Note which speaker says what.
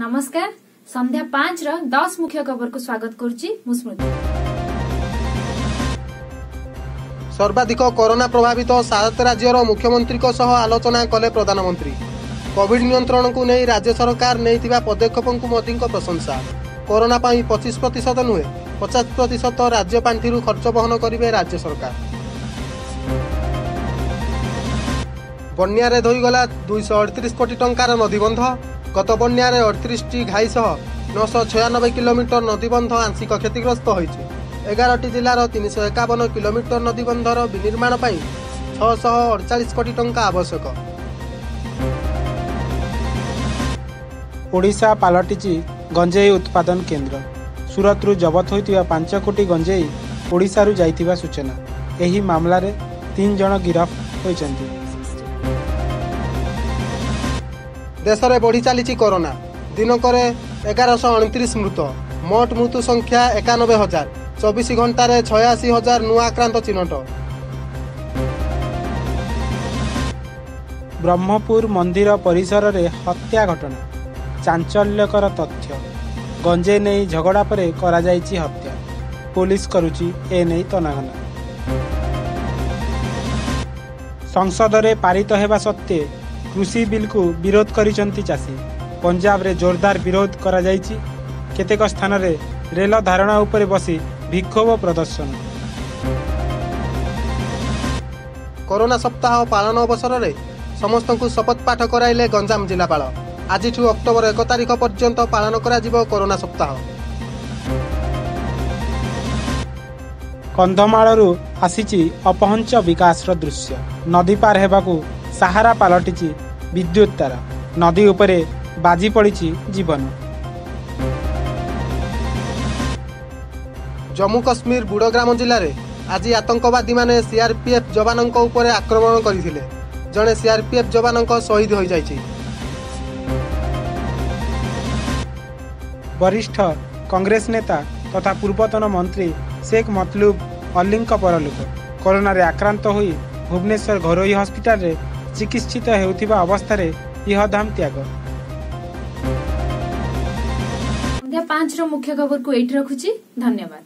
Speaker 1: ନମସ୍କାର। ସନ୍ଧ୍ୟା ପାଞ୍ଚର ଦଶ ମୁଖ୍ୟ ଖବରକୁ ସ୍ୱାଗତ କରୁଛି ମୁଁ ସ୍ମୃତି।
Speaker 2: ସର୍ବାଧିକ କରୋନା ପ୍ରଭାବିତ ସାତ ରାଜ୍ୟର ମୁଖ୍ୟମନ୍ତ୍ରୀଙ୍କ ସହ ଆଲୋଚନା କଲେ ପ୍ରଧାନମନ୍ତ୍ରୀ। କୋଭିଡ ନିୟନ୍ତ୍ରଣକୁ ନେଇ ରାଜ୍ୟ ସରକାର ନେଇଥିବା ପଦକ୍ଷେପଙ୍କୁ ମୋଦିଙ୍କ ପ୍ରଶଂସା। କରୋନା ପାଇଁ ପଚିଶ ପ୍ରତିଶତ ନୁହେଁ ପଚାଶ ପ୍ରତିଶତ ରାଜ୍ୟ ପାଣ୍ଠିରୁ ଖର୍ଚ୍ଚ ବହନ କରିବେ ରାଜ୍ୟ ସରକାର। ବନ୍ୟାରେ ଧୋଇଗଲା ଦୁଇଶହ ଅଠତିରିଶ କୋଟି ଟଙ୍କାର ନଦୀବନ୍ଧ। ଗତ ବନ୍ୟାରେ ଅଠତିରିଶଟି ଘାଇ ସହ ନଅଶହ ଛୟାନବେ କିଲୋମିଟର ନଦୀବନ୍ଧ ଆଂଶିକ କ୍ଷତିଗ୍ରସ୍ତ ହୋଇଛି। ଏଗାରଟି ଜିଲ୍ଲାର ତିନିଶହ ଏକାବନ କିଲୋମିଟର ନଦୀବନ୍ଧର ବିନିର୍ମାଣ ପାଇଁ ଛଅଶହ ଅଡ଼ଚାଳିଶ କୋଟି ଟଙ୍କା ଆବଶ୍ୟକ।
Speaker 3: ଓଡ଼ିଶା ପାଲଟିଛି ଗଞ୍ଜେଇ ଉତ୍ପାଦନ କେନ୍ଦ୍ର। ସୁରତରୁ ଜବତ ହୋଇଥିବା ପାଞ୍ଚ କୋଟି ଗଞ୍ଜେଇ ଓଡ଼ିଶାରୁ ଯାଇଥିବା ସୂଚନା। ଏହି ମାମଲାରେ ତିନି ଜଣ ଗିରଫ ହୋଇଛନ୍ତି।
Speaker 2: ଦେଶରେ ବଢ଼ି ଚାଲିଛି କରୋନା ଦିନକରେ ଏଗାରଶହ ଅଣତିରିଶ ମୃତ ମୋଟ ମୃତ୍ୟୁ ସଂଖ୍ୟା ଏକାନବେ ହଜାର ଚବିଶ ଘଣ୍ଟାରେ ଛୟାଅଶୀ ହଜାର ନୂଆ ଆକ୍ରାନ୍ତ ଚିହ୍ନଟ
Speaker 3: ବ୍ରହ୍ମପୁର ମନ୍ଦିର ପରିସରରେ ହତ୍ୟା ଘଟଣା ଚାଞ୍ଚଲ୍ୟକର ତଥ୍ୟ ଗଞ୍ଜେଇ ନେଇ ଝଗଡ଼ା ପରେ କରାଯାଇଛି ହତ୍ୟା ପୋଲିସ କରୁଛି ଏ ନେଇ ତନାଘନା ସଂସଦରେ ପାରିତ ହେବା ସତ୍ତ୍ୱେ କୃଷି ବିଲ୍କୁ ବିରୋଧ କରିଛନ୍ତି ଚାଷୀ। ପଞ୍ଜାବରେ ଜୋରଦାର ବିରୋଧ କରାଯାଇଛି। କେତେକ ସ୍ଥାନରେ ରେଳ ଧାରଣା ଉପରେ ବସି ବିକ୍ଷୋଭ ପ୍ରଦର୍ଶନ।
Speaker 2: କରୋନା ସପ୍ତାହ ପାଳନ ଅବସରରେ ସମସ୍ତଙ୍କୁ ଶପଥ ପାଠ କରାଇଲେ ଗଞ୍ଜାମ ଜିଲ୍ଲାପାଳ। ଆଜିଠୁ ଅକ୍ଟୋବର ଏକ ତାରିଖ ପର୍ଯ୍ୟନ୍ତ ପାଳନ କରାଯିବ କରୋନା ସପ୍ତାହ।
Speaker 3: କନ୍ଧମାଳରୁ ଆସିଛି ଅପହଞ୍ଚ ବିକାଶର ଦୃଶ୍ୟ। ନଦୀ ପାର ହେବାକୁ ସାହାରା ପାଲଟିଛି ବିଦ୍ୟୁତ୍ ତାର ନଦୀ ଉପରେ ବାଜି ପଡ଼ିଛି ଜୀବନ
Speaker 2: ଜମ୍ମୁ କାଶ୍ମୀର ବୁଡ଼ଗ୍ରାମ ଜିଲ୍ଲାରେ ଆଜି ଆତଙ୍କବାଦୀମାନେ ସିଆର୍ପିଏଫ୍ ଯବାନଙ୍କ ଉପରେ ଆକ୍ରମଣ କରିଥିଲେ। ଜଣେ ସିଆର୍ପିଏଫ୍ ଯବାନଙ୍କ ଶହୀଦ ହୋଇଯାଇଛି।
Speaker 3: ବରିଷ୍ଠ କଂଗ୍ରେସ ନେତା ତଥା ପୂର୍ବତନ ମନ୍ତ୍ରୀ ଶେଖ୍ ମତଲୁବ ଅଲ୍ଲୀଙ୍କ ପରଲୋକ। କରୋନାରେ ଆକ୍ରାନ୍ତ ହୋଇ ଭୁବନେଶ୍ୱର ଘରୋଇ ହସ୍ପିଟାଲରେ ଚିକିତ୍ସିତ ହେଉଥିବା ଅବସ୍ଥାରେ ଇହଧାମ ତ୍ୟାଗ।
Speaker 1: ସନ୍ଧ୍ୟା ପାଞ୍ଚର ମୁଖ୍ୟ ଖବରକୁ ଏଇଠି ରଖୁଛି। ଧନ୍ୟବାଦ।